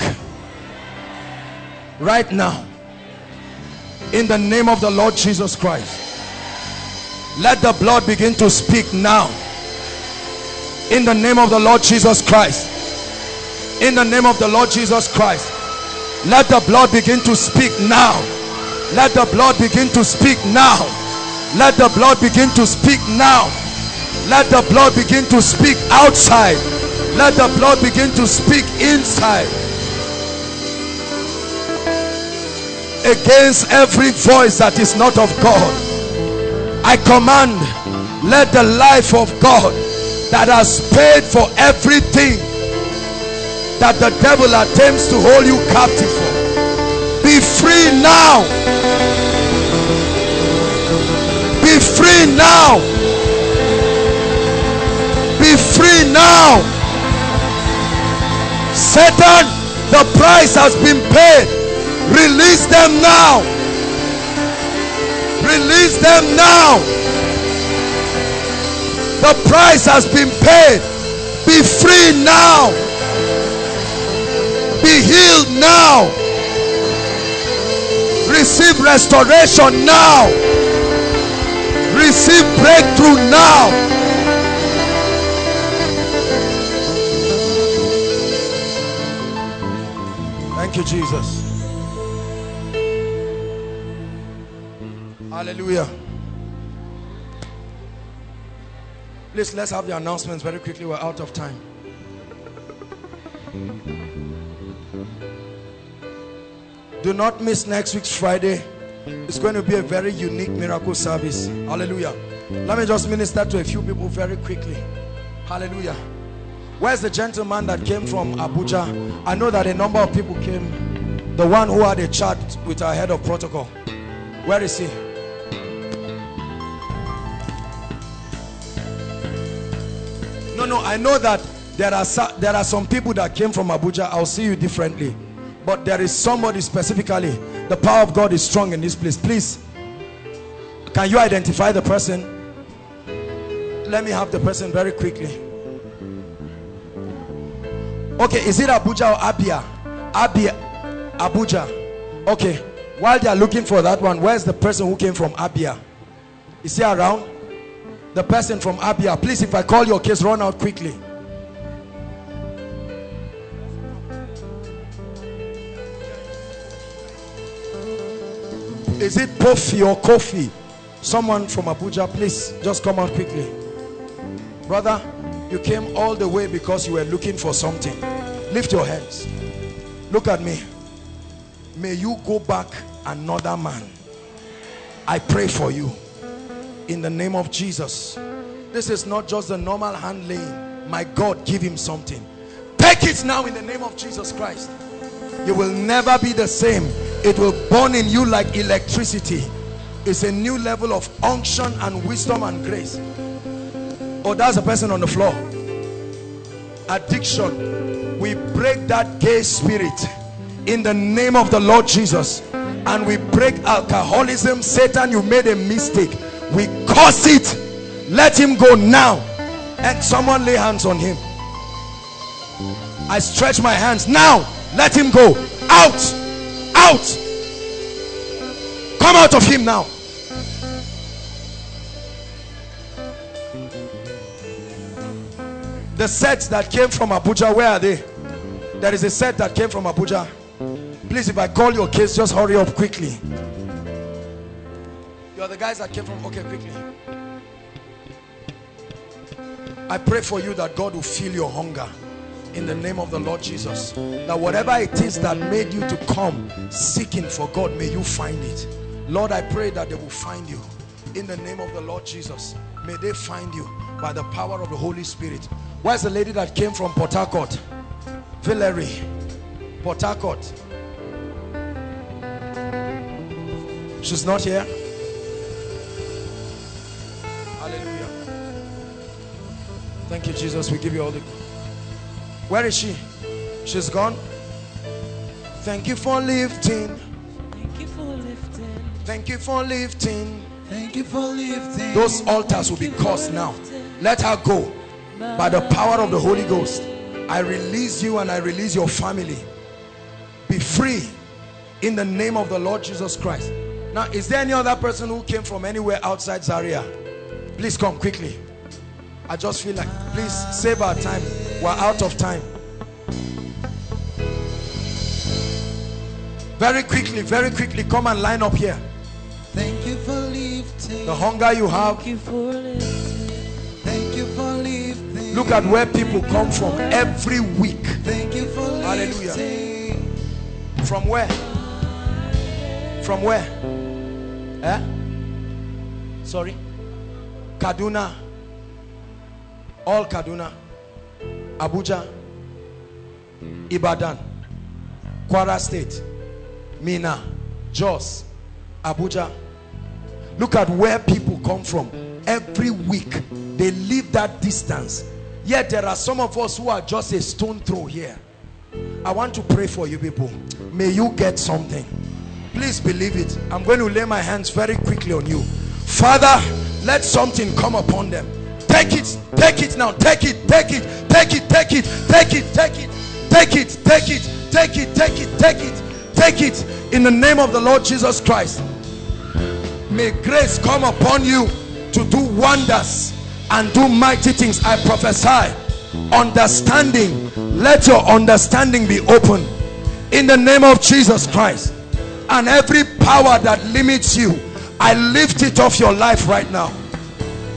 right now. In the name of the Lord Jesus Christ. Let the blood begin to speak now. In the name of the Lord Jesus Christ. In the name of the Lord Jesus Christ. Let the blood begin to speak now. Let the blood begin to speak now. Let the blood begin to speak now. Let the blood begin to speak outside. Let the blood begin to speak inside against every voice that is not of God. I command let the life of God that has paid for everything that the devil attempts to hold you captive for be free now. Be free now. Be free now. Satan the price has been paid release them now. Release them now. The price has been paid. Be free now. Be healed now. Receive restoration now. Receive breakthrough now. Thank you jesus hallelujah Please, let's have the announcements very quickly. We're out of time. Do not miss next week's Friday. It's going to be a very unique miracle service. Hallelujah. Let me just minister to a few people very quickly. Hallelujah. Where's the gentleman that came from Abuja? I know that a number of people came. The one who had a chat with our head of protocol. Where is he? No, I know that there are there are some people that came from Abuja. I'll see you differently. But there is somebody specifically. The power of God is strong in this place. Please, can you identify the person? Let me have the person very quickly. Okay, is it Abuja or Abia? Abia, Abuja. Okay, while they are looking for that one, where's the person who came from Abia? Is he around? The person from Abia. Please, if I call your case, run out quickly. Is it Puffy or Kofi? Someone from Abuja, please just come out quickly. Brother, you came all the way because you were looking for something. Lift your hands. Look at me. May you go back another man. I pray for you. In the name of Jesus. This is not just the normal hand laying. My God, give him something. Take it now in the name of Jesus Christ. You will never be the same. It will burn in you like electricity. It's a new level of unction and wisdom and grace. Oh, that's a person on the floor. Addiction. We break that gay spirit in the name of the Lord Jesus. And we break alcoholism. Satan, you made a mistake. We curse it. Let him go now. And someone lay hands on him. I stretch my hands now. Let him go. Out. Out. Come out of him now. The sets that came from Abuja, where are they? There is a set that came from Abuja. Please, if I call your case, just hurry up quickly. You are the guys that came from, okay, quickly. I pray for you that God will fill your hunger in the name of the Lord Jesus. That whatever it is that made you to come seeking for God, may you find it. Lord, I pray that they will find you in the name of the Lord Jesus. May they find you by the power of the Holy Spirit. Where's the lady that came from Port Harcourt? Villery, Port Harcourt. She's not here. Hallelujah. Thank you, Jesus. We give you all the. Where is she? She's gone. Thank you for lifting. Thank you for lifting. Thank you for lifting. Thank you for lifting. Those altars will be cursed now. Let her go. By the power of the Holy Ghost, I release you and I release your family. Be free in the name of the Lord Jesus Christ. Now, is there any other person who came from anywhere outside Zaria? Please come quickly. I just feel like, please save our time. We're out of time. Very quickly, very quickly, come and line up here. Thank you for lifting. The hunger you have, Thank you for lifting. Thank you for lifting. look at where people come from every week. Thank you for Hallelujah. lifting. From where? From where? Eh? Sorry? Kaduna. All Kaduna. Abuja. Ibadan. Kwara State. Minna. Jos. Abuja. Look at where people come from. Every week, they leave that distance. Yet there are some of us who are just a stone throw here. I want to pray for you people. May you get something. Please believe it. I'm going to lay my hands very quickly on you. Father, let something come upon them. Take it, take it now. Take it, take it, take it, take it, take it, take it, take it, take it, take it, take it, take it, take it in the name of the Lord Jesus Christ. May grace come upon you to do wonders and do mighty things. I prophesy understanding. Let your understanding be open in the name of Jesus Christ. And every power that limits you, I lift it off your life right now.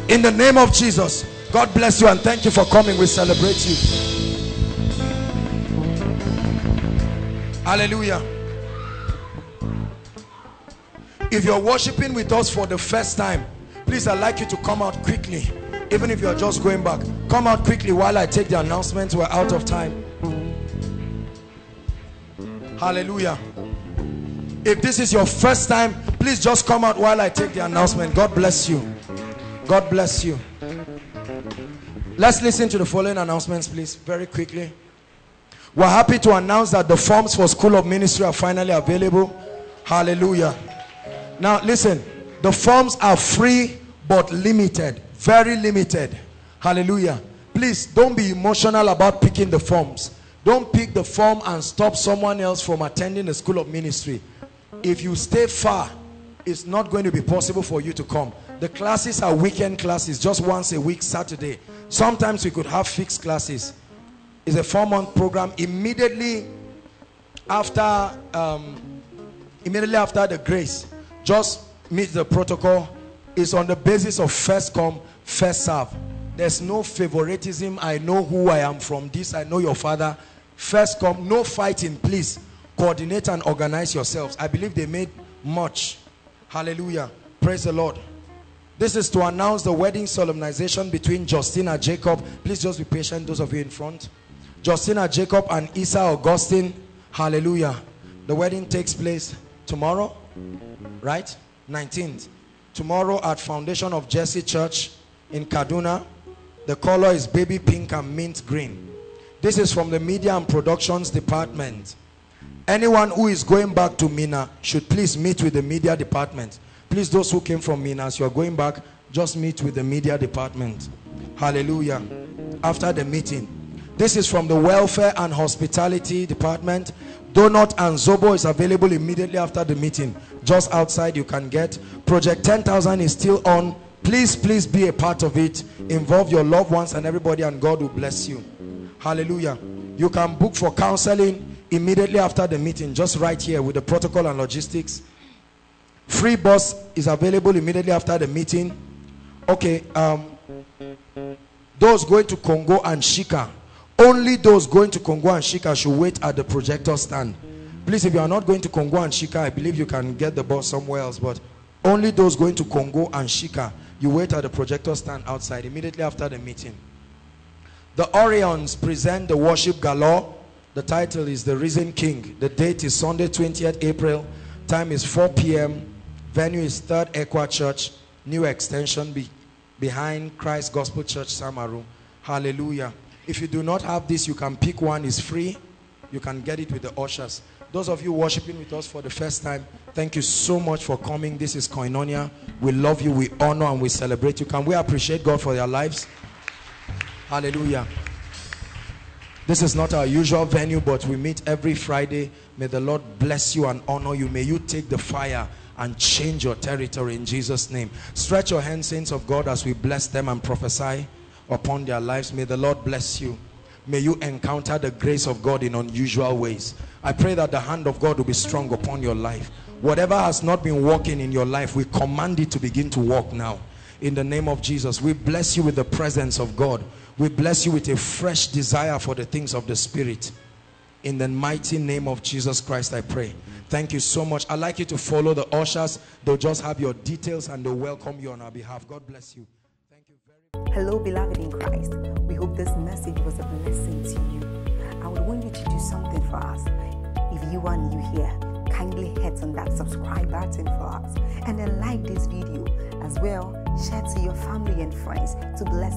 In the name of Jesus. God bless you and thank you for coming. We celebrate you. Hallelujah. If you're worshiping with us for the first time, please I'd like you to come out quickly. Even if you're just going back, come out quickly while I take the announcements. We're out of time. Hallelujah. If this is your first time, please just come out while I take the announcement. God bless you. God bless you. Let's listen to the following announcements, please, very quickly. We're happy to announce that the forms for School of Ministry are finally available. Hallelujah. Now, listen, the forms are free but limited, very limited. Hallelujah. Please don't be emotional about picking the forms. Don't pick the form and stop someone else from attending the School of Ministry. If you stay far, it's not going to be possible for you to come. The classes are weekend classes, just once a week, Saturday. Sometimes we could have fixed classes. It's a four-month program. Immediately after, um, immediately after the grace, just meet the protocol. It's on the basis of first come, first serve. There's no favoritism. I know who I am from this. I know your father. First come, no fighting, please. Coordinate and organize yourselves. I believe they made much. Hallelujah. Praise the Lord. This is to announce the wedding solemnization between Justina Jacob. Please just be patient, those of you in front. Justina Jacob and Isa Augustine. Hallelujah. The wedding takes place tomorrow, right? 19th. Tomorrow at Foundation of Jesse Church in Kaduna. The color is baby pink and mint green. This is from the media and productions department. Anyone who is going back to Minna should please meet with the media department. Please, those who came from Minna, as you are going back, just meet with the media department. Hallelujah. After the meeting. This is from the welfare and hospitality department. Donut and Zobo is available immediately after the meeting. Just outside you can get. Project 10,000 is still on. Please, please be a part of it. Involve your loved ones and everybody and God will bless you. Hallelujah. You can book for counseling immediately after the meeting. Just right here with the protocol and logistics. Free bus is available immediately after the meeting. Okay. Um, those going to Kongo and Shika. Only those going to Kongo and Shika should wait at the projector stand. Please, if you are not going to Kongo and Shika, I believe you can get the bus somewhere else. But only those going to Kongo and Shika. You wait at the projector stand outside immediately after the meeting. The Orions present the worship galore. The title is The Risen King. The date is Sunday, 20th April. Time is 4 p.m. Venue is Third ECWA Church. New extension be behind Christ Gospel Church, Samaru. Hallelujah. If you do not have this, you can pick one. It's free. You can get it with the ushers. Those of you worshiping with us for the first time, thank you so much for coming. This is Koinonia. We love you, we honor, and we celebrate you. Can we appreciate God for their lives? Hallelujah. This is not our usual venue, but we meet every Friday. May the Lord bless you and honor you. May you take the fire and change your territory in Jesus' name. Stretch your hands, saints of God, as we bless them and prophesy upon their lives. May the Lord bless you. May you encounter the grace of God in unusual ways. I pray that the hand of God will be strong upon your life. Whatever has not been working in your life, we command it to begin to work now. In the name of Jesus, we bless you with the presence of God. We bless you with a fresh desire for the things of the Spirit. In the mighty name of Jesus Christ, I pray. Thank you so much. I'd like you to follow the ushers. They'll just have your details and they'll welcome you on our behalf. God bless you. Thank you very much. Hello, beloved in Christ. We hope this message was a blessing to you. I would want you to do something for us. If you are new here, kindly hit on that subscribe button for us and then like this video as well. Share to your family and friends to bless